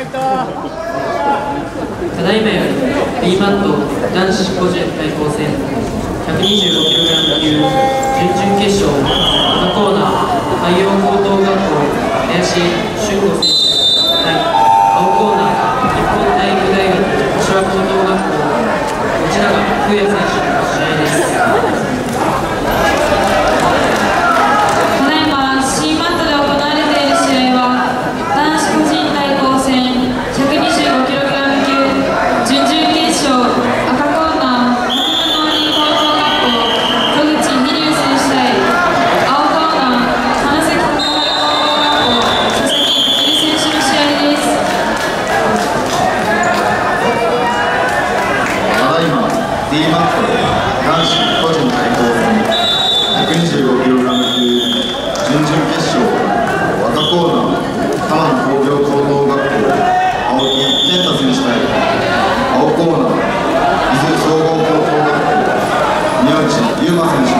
ただいまより B バント男子個人対抗戦 125kg 級準々決勝のコーナー海洋高等学校林俊吾選手対青コーナー日本体育大学柏高等学校内永久也選手の試合です。D マットで男子個人対抗戦 125kg 級準々決勝和田コーナー多摩の工業高等学校青木健太選手対青コーナー伊豆総合高等学校宮内優真選手